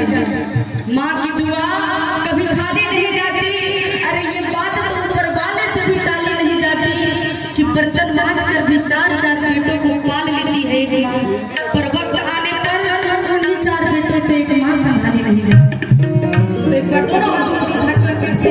माँ की दुआ कभी खाली नहीं जाती। अरे ये बात तो ऊपर वाले से भी टाली नहीं जाती कि बर्तन मांझ कर भी चार चार बेटों को पाल लेती है एक माँ। पर वक्त आने पर उन्हीं चार बेटों से एक माँ संभाली नहीं जाती। तो एक बार दोनों हाथों को उठा कर कैसे